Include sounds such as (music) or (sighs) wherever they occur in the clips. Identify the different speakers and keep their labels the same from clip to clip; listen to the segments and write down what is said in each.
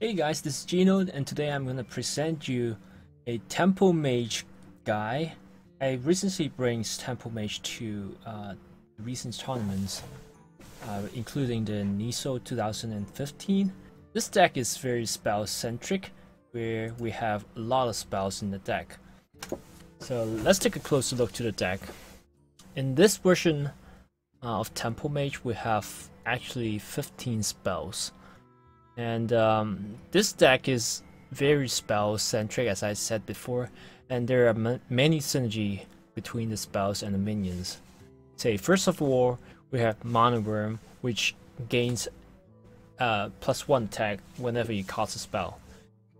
Speaker 1: Hey guys, this is Jeanno and today I'm gonna present you a Tempo Mage guy. I recently brings Tempo Mage to uh, recent tournaments, uh, including the NISO 2015. This deck is very spell centric, where we have a lot of spells in the deck. So let's take a closer look to the deck. In this version uh, of Tempo Mage, we have actually 15 spells. And um, this deck is very spell centric, as I said before, and there are many synergy between the spells and the minions. Say, first of all, we have Mana Wyrm, which gains uh, plus one attack whenever you cast a spell.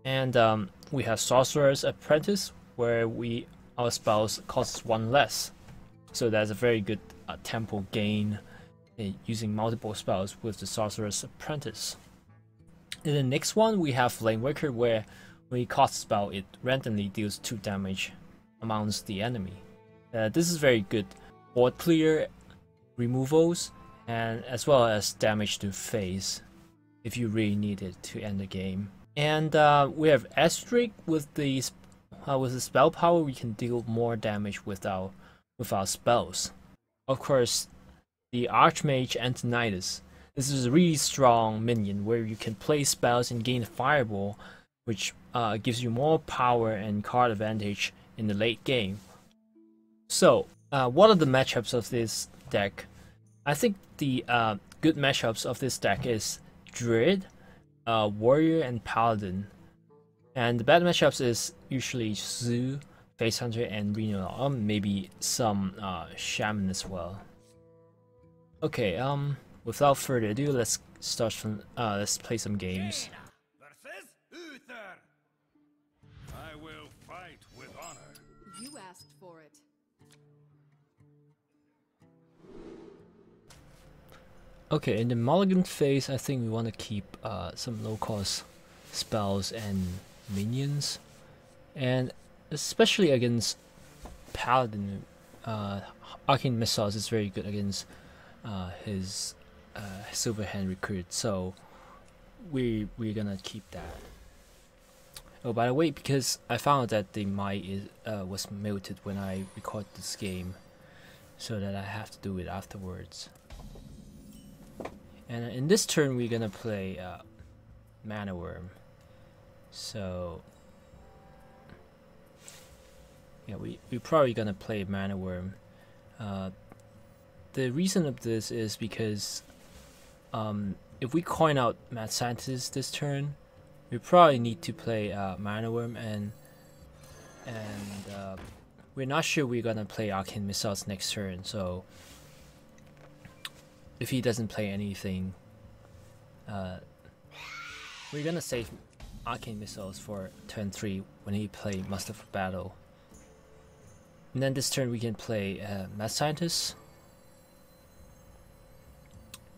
Speaker 1: And um, we have Sorcerer's Apprentice, where we our spells cost one less. So that's a very good uh, tempo gain uh, using multiple spells with the Sorcerer's Apprentice. In the next one, we have Flame Waker, where when you cast a spell, it randomly deals 2 damage amongst the enemy. Uh, this is very good for clear removals, and as well as damage to face if you really need it to end the game. And uh, we have Estric with the uh, with the spell power, we can deal more damage with our with our spells. Of course, the Archmage Antonidas this is a really strong minion where you can play spells and gain a Fireball, which uh, gives you more power and card advantage in the late game. So, uh, what are the matchups of this deck? I think the uh, good matchups of this deck is Druid, uh, Warrior, and Paladin. And the bad matchups is usually Zoo, Face Hunter, and Reno, or maybe some uh, Shaman as well. Okay, um, without further ado, let's start from uh, let's play some games.
Speaker 2: You asked for it.
Speaker 1: Okay, in the mulligan phase, I think we want to keep uh, some low-cost spells and minions, and especially against Paladin, uh, Arcane Missiles is very good against uh, his uh, silver hand recruit so we we're gonna keep that oh by the way because I found that the mic is uh, was muted when I record this game so that I have to do it afterwards and in this turn we're gonna play uh, Mana Wyrm. so yeah we, we're probably gonna play Mana Wyrm. uh, the reason of this is because um, if we coin out Mad Scientist this turn, we probably need to play uh, Mana Wyrm and and uh, we're not sure we're gonna play Arcane Missiles next turn. So if he doesn't play anything, uh, we're gonna save Arcane Missiles for turn three when he play Muster for Battle. And then this turn we can play uh, Mad Scientist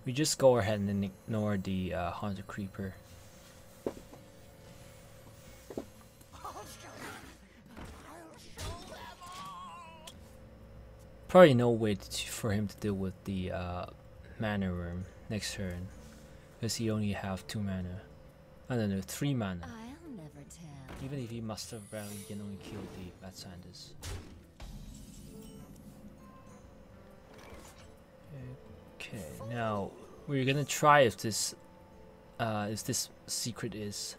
Speaker 1: we just go ahead and ignore the uh, Haunted Creeper. Probably no way to, for him to deal with the uh, Mana Wyrm next turn. Because he only have 2 mana. I don't know, 3 mana. Even if he must have barely can only kill the Mad Scientist. Okay, now we're gonna try if this uh, if this secret is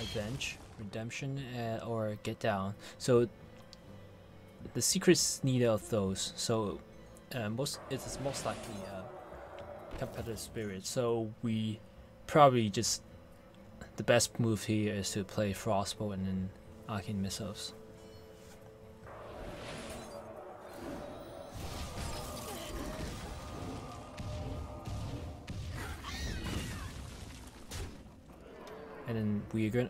Speaker 1: Avenge, Redemption, uh, or Get Down. So the secret's neither of those. So uh, most it is most likely uh, competitive spirit. So we probably just the best move here is to play Frostbolt and then Arcane Missiles. We're gonna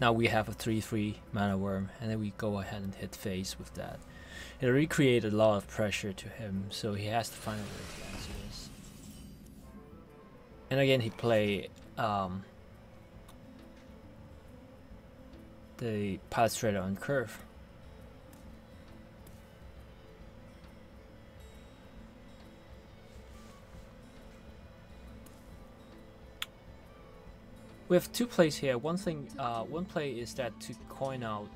Speaker 1: now we have a 3-3 mana wyrm and then we go ahead and hit face with that. It already created a lot of pressure to him so he has to find a way to answer this. And again he play um, the Piloted Shredder on curve We have two plays here. One thing, uh, one play is that to coin out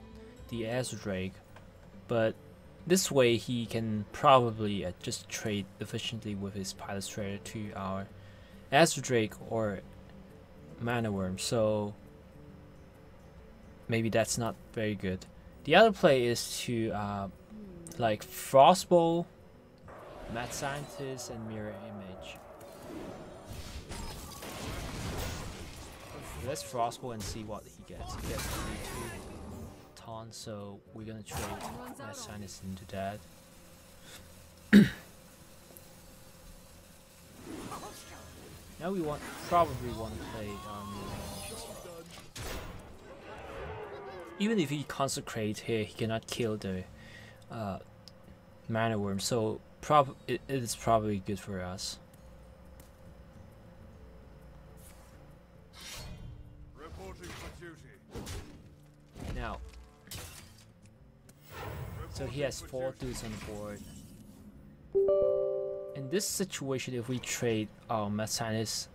Speaker 1: the Azure Drake, but this way he can probably uh, just trade efficiently with his Piloted Shredder to our Azure Drake or Mana Wyrm. So maybe that's not very good. The other play is to uh, like Frostbolt, Mad Scientist, and Mirror Image. Let's Frostbolt and see what he gets. He gets 32 taunt, so we're gonna trade Mad Scientist into that. now we want probably want to play um. Even if he consecrate here, he cannot kill the uh, mana wyrm, so prob it, it is probably good for us. He has four dudes on board. In this situation, if we trade our Mad Scientist,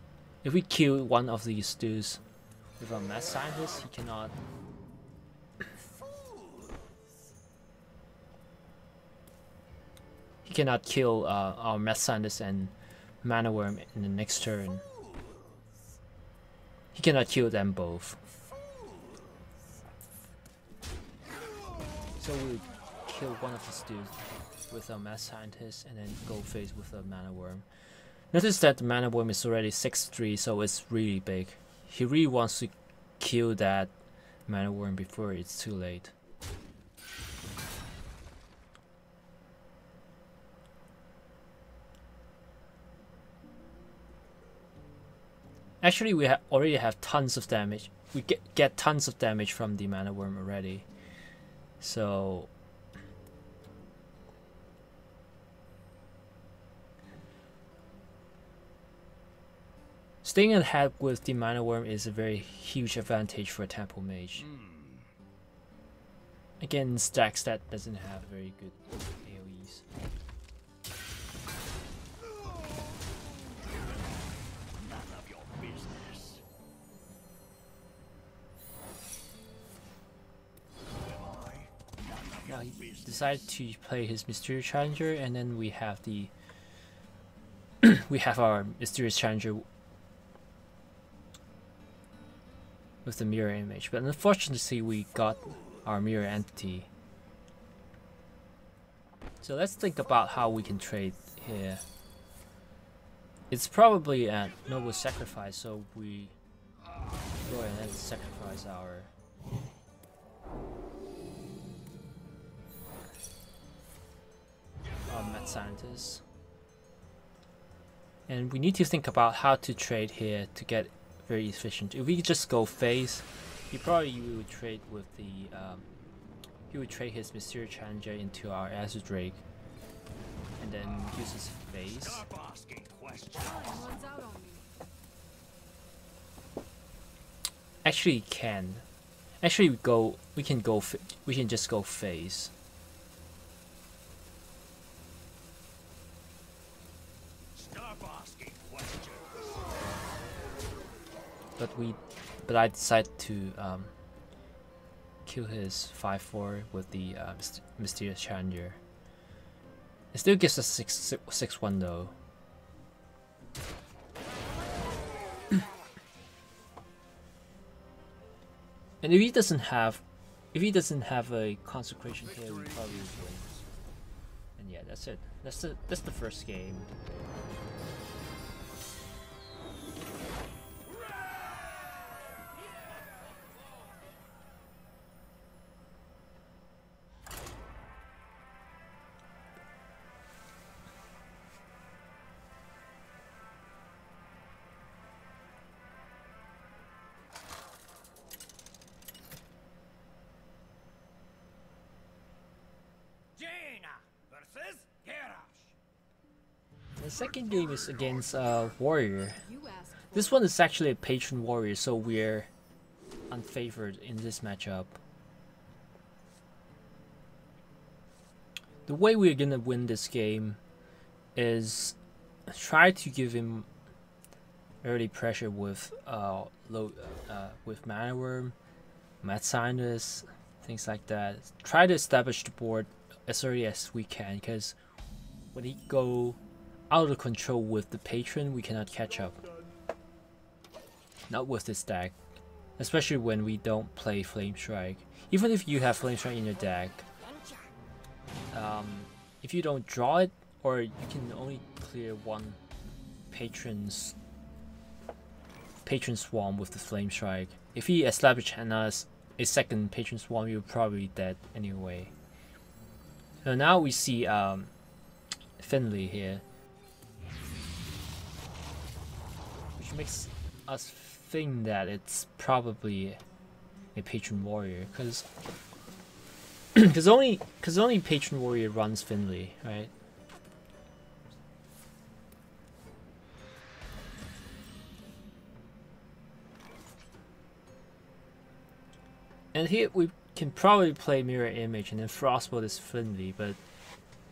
Speaker 1: if we kill one of these dudes with our Mad Scientist, he cannot. He cannot kill uh, our Mad Scientist and Mana Wyrm in the next turn. He cannot kill them both. So we kill one of his dudes with a Mad Scientist and then go face with a Mana Wyrm. Notice that the Mana Wyrm is already 6-3 so it's really big. He really wants to kill that Mana Wyrm before it's too late. Actually, we ha already have tons of damage. We get get tons of damage from the Mana Wyrm already. So staying ahead with the Mana Wyrm is a very huge advantage for a Tempo Mage. Again, stacks that doesn't have very good AoEs. Now he decided to play his Mysterious Challenger, and then we have the (clears throat) we have our Mysterious Challenger with the mirror image. But unfortunately, we got our mirror entity. So let's think about how we can trade here. It's probably a noble sacrifice, so we go ahead and sacrifice our our mad scientist. And we need to think about how to trade here to get very efficient. If we just go face, he probably would trade with the um, he would trade his Mysterious Challenger into our Azure Drake, and then use his face.
Speaker 3: Stop asking questions.
Speaker 2: Someone's out on me.
Speaker 1: Actually, can. Actually, we go. We can go. We can just go face. But we. But I decided to um, kill his five four with the uh, Myst- Mysterious Challenger. It still gives us six six, six one though. (clears throat) And if he doesn't have, if he doesn't have a consecration here, probably. And yeah, that's it. That's the that's the first game. Second game is against uh, Warrior. This one is actually a patron warrior, so we're unfavored in this matchup. The way we're gonna win this game is try to give him early pressure with uh, low uh, with Mana Wyrm, Mad Scientist, things like that. Try to establish the board as early as we can because when he go out of control with the patron, we cannot catch up. Not with this deck, especially when we don't play Flame Strike. Even if you have Flame Strike in your deck, um, if you don't draw it, or you can only clear one patron's patron swarm with the flame strike. If he establishes another a second patron swarm, you're probably dead anyway. So now we see um, Finley here, which makes us think that it's probably a patron warrior, because because (clears throat) only because only patron warrior runs Finley, right? And here we can probably play mirror image and then frostbolt is Finley, but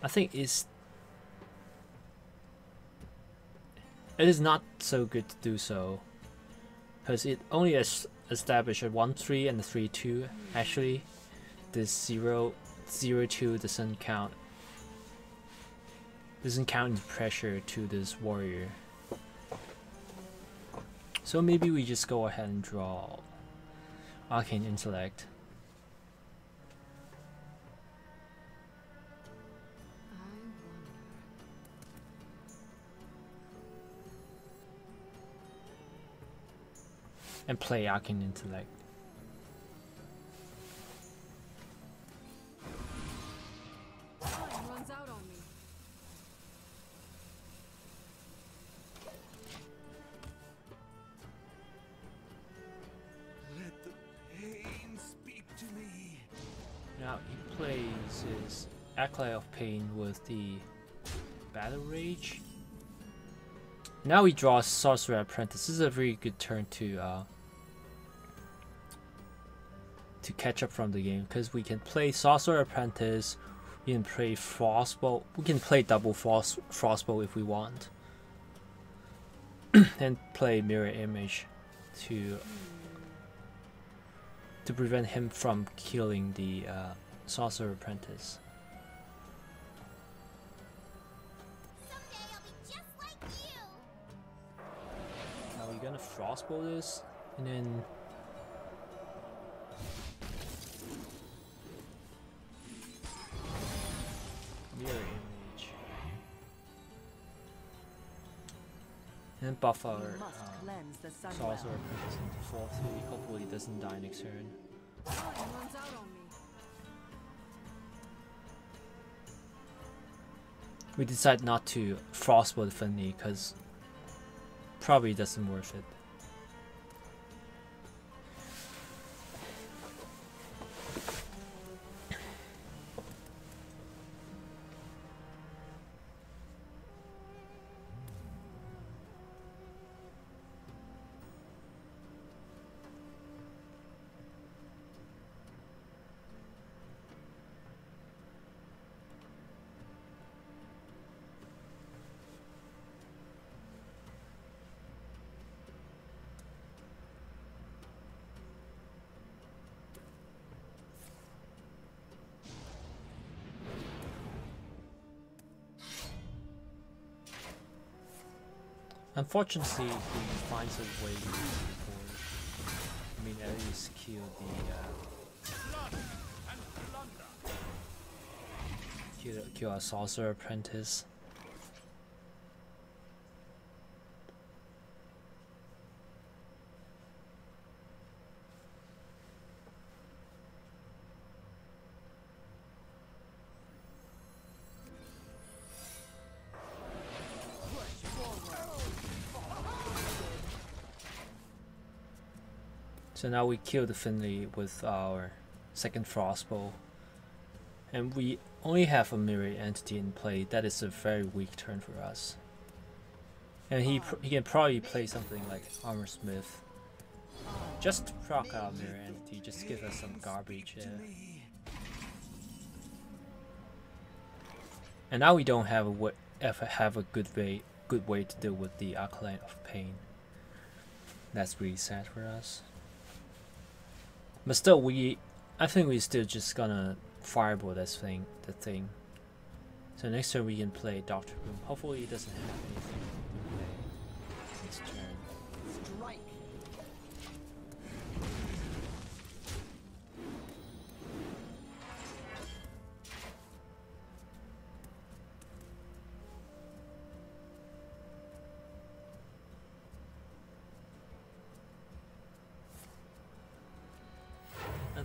Speaker 1: I think it's it is not so good to do so because it only es established a 1-3 and a 3-2 actually this 0 0 2 doesn't count. Doesn't count in pressure to this warrior. So maybe we just go ahead and draw Arcane Intellect. And play Arcane Intellect. Now he plays his Acolyte of Pain with the Battle Rage. Now we draw Sorcerer Apprentice. This is a very good turn to uh, to catch up from the game because we can play Sorcerer Apprentice, we can play Frostbolt, we can play double Frost Frostbolt if we want, (clears throat) and play Mirror Image to to prevent him from killing the uh, Sorcerer Apprentice. Like now we're gonna frostbolt this, and then and buff our uh, sorcerer apprentice into 4 3. Hopefully, it doesn't die next turn. We decide not to frostbolt Finley because probably doesn't worth it. Unfortunately, he finds a way to I mean, at least kill the, uh, kill, kill a sorcerer apprentice. So now we kill the Finley with our second Frostbolt. And we only have a mirror entity in play. That is a very weak turn for us. And he he can probably play something like Armor Smith. Just proc our mirror entity, just give us some garbage. And now we don't have a have a good way good way to deal with the Acolyte of Pain. That's really sad for us. But still, we, I think we still just gonna fireball this thing, the thing. So next turn we can play Doctor Boom. Hopefully it doesn't have anything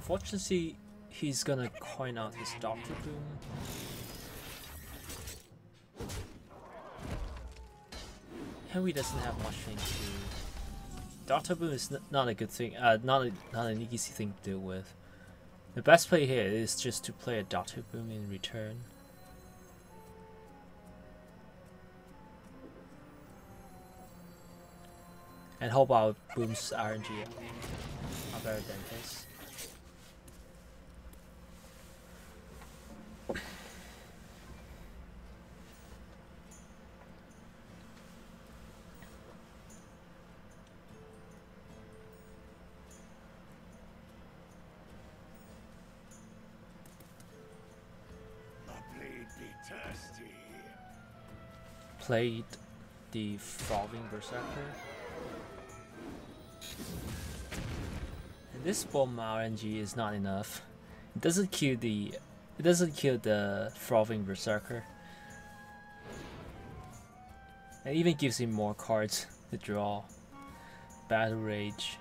Speaker 1: Unfortunately, he's gonna coin out his Doctor Boom. Henry doesn't have much thing to do. Doctor Boom is not a good thing, uh, not a, not an easy thing to deal with. The best play here is just to play a Doctor Boom in return. And hope our Boom's RNG are better than his. Played the Frothing Berserker. This bomb RNG is not enough. It doesn't kill the it doesn't kill the Frothing Berserker. It even gives him more cards to draw. Battle Rage.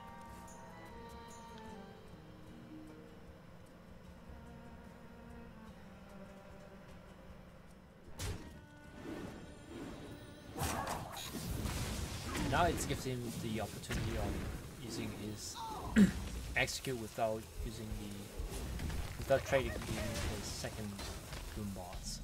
Speaker 1: It gives him the opportunity of using his (coughs) execute without using the without trading in his second boom boss.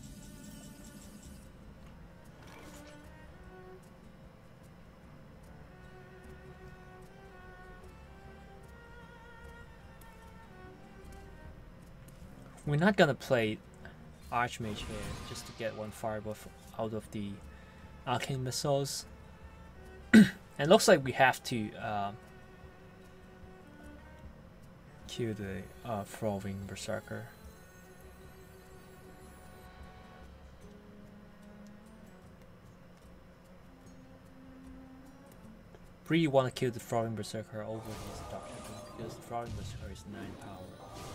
Speaker 1: We're not gonna play Archmage here just to get one fireball out of the arcane missiles. (coughs) And looks like we have to um, kill the uh, Berserker. Really want to kill the Frothing Berserker over his Doctor because the Frothing Berserker is 9 power.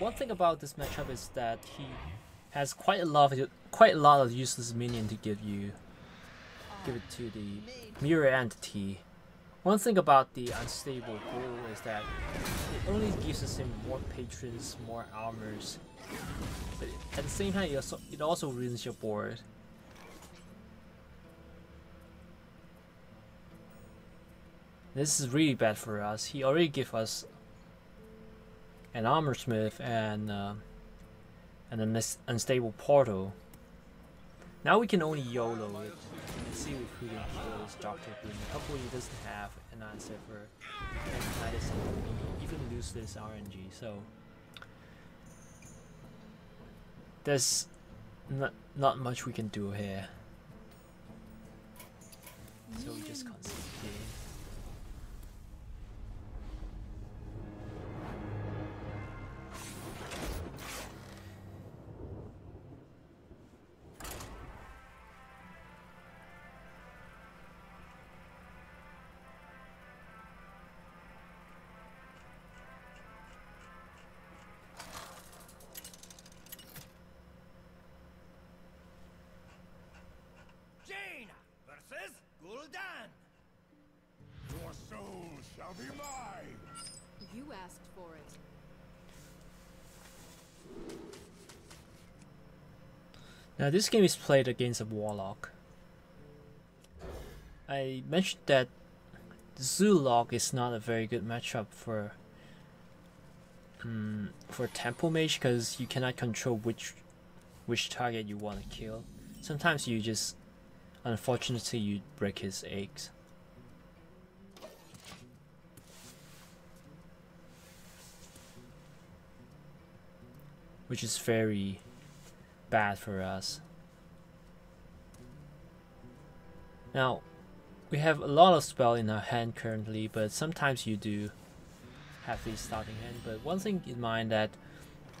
Speaker 1: One thing about this matchup is that he has quite a lot of quite a lot of useless minion to give you give it to the mirror entity. One thing about the unstable bull is that it only gives us him more patrons, more armors, but at the same time, it also, it also ruins your board. This is really bad for us. He already gave us an armor smith and uh, and an unstable portal. Now we can only YOLO it and see if we can kill this Doctor Boom. Hopefully he doesn't have an answer for Antonidas and even lose this RNG. So there's not not much we can do here. So we just concede
Speaker 3: shall be mine.
Speaker 2: You asked for it.
Speaker 1: Now this game is played against a warlock. I mentioned that Zoolock is not a very good matchup for um, for Tempo Mage because you cannot control which which target you want to kill. Sometimes you just unfortunately you break his eggs. Which is very bad for us. Now, we have a lot of spell in our hand currently, but sometimes you do have the starting hand. But one thing in mind that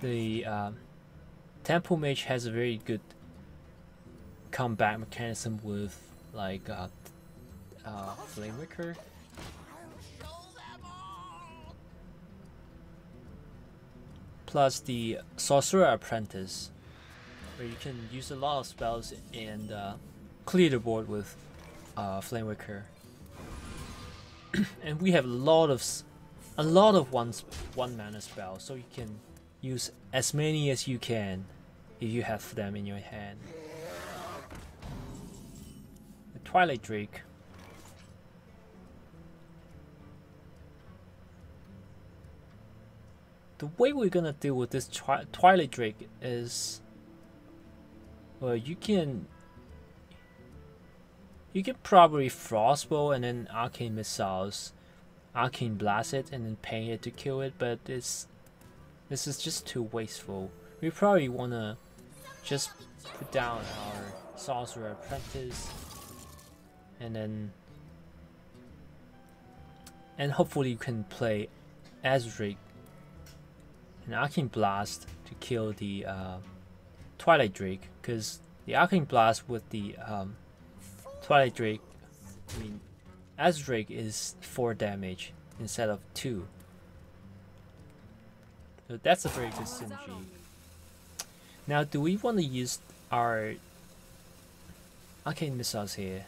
Speaker 1: the um, Tempo Mage has a very good comeback mechanism with like uh, uh, Flame Plus the Sorcerer Apprentice, where you can use a lot of spells and uh, clear the board with uh, Flame Waker. (clears throat) and we have a lot of a lot of one one mana spells, so you can use as many as you can if you have them in your hand. The Twilight Drake. The way we're gonna deal with this twi- Twilight Drake is, well, you can you can probably Frostbolt and then Arcane Missiles, Arcane Blast it and then pay it to kill it, but it's this is just too wasteful. We probably wanna just put down our Sorcerer Apprentice and then and hopefully you can play Azric and Arcane Blast to kill the uh, Twilight Drake because the Arcane Blast with the um, Twilight Drake, I mean, Azdrake is 4 damage instead of 2. So that's a very good synergy. Now, do we want to use our arcane missiles here?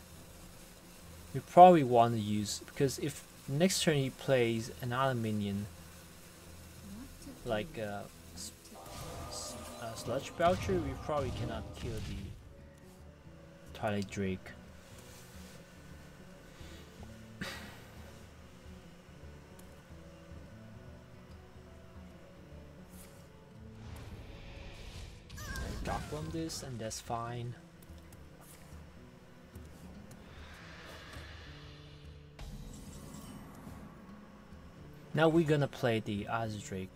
Speaker 1: We probably want to use because if next turn he plays another minion like uh, uh, Sludge Belcher, we probably cannot kill the Twilight Drake. (sighs) Dark Worm this and that's fine. Now we're gonna play the Azdrake.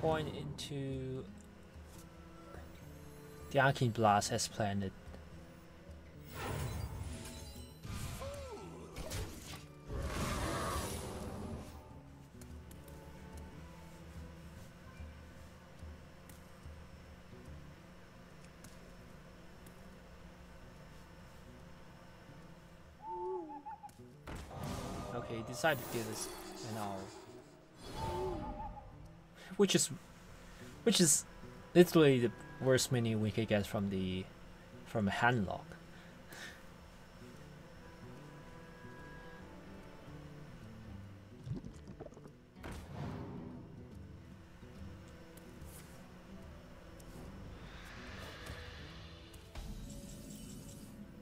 Speaker 1: Coin into the Arcane Blast as planned. Okay, decide to do this now. Which is which is literally the worst mini we could get from the from a handlock.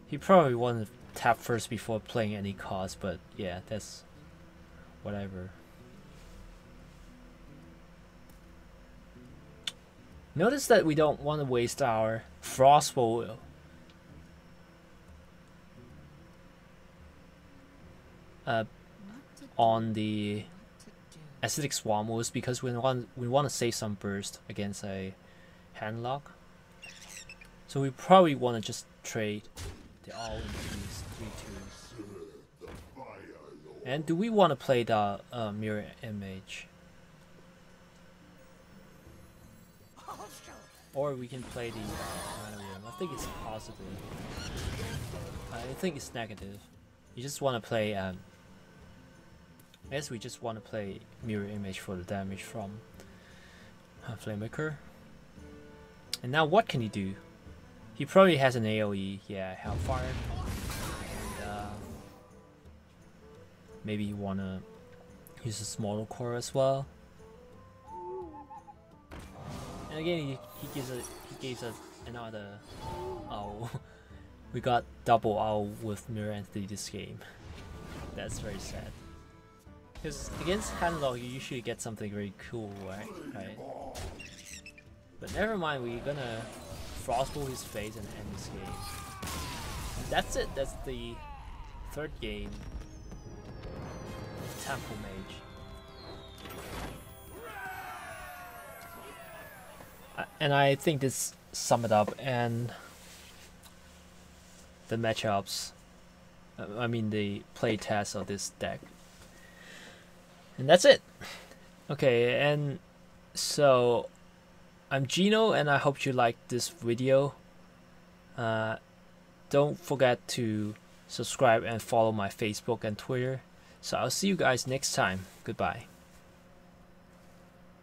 Speaker 1: He probably wanted to tap first before playing any cards, but yeah, that's whatever. Notice that we don't want to waste our frostbolt uh, on the acidic swarmers because we want we want to save some burst against a handlock. So we probably want to just trade the all into these three twos. And do we want to play the uh, mirror image? Or we can play the uh. I think it's possible. I think it's negative. You just want to play. Um, I guess we just want to play mirror image for the damage from uh, Flamewaker. And now what can he do? He probably has an AOE. Yeah, Hellfire. And, uh, maybe you wanna use a smaller core as well. And again, he, he gives a he gives us another owl. Oh, (laughs) we got double owl with Mirror this game. That's very sad. Because against Handlock, you usually get something very cool, right? Right. But never mind, we're gonna frostbolt his face and end this game. That's it. That's the third game. Tempo Mage. And I think this sum it up and the matchups. uh, I mean the play test of this deck. And that's it. Okay, and so I'm Jeanno and I hope you liked this video. Uh, don't forget to subscribe and follow my Facebook and Twitter. So I'll see you guys next time. Goodbye.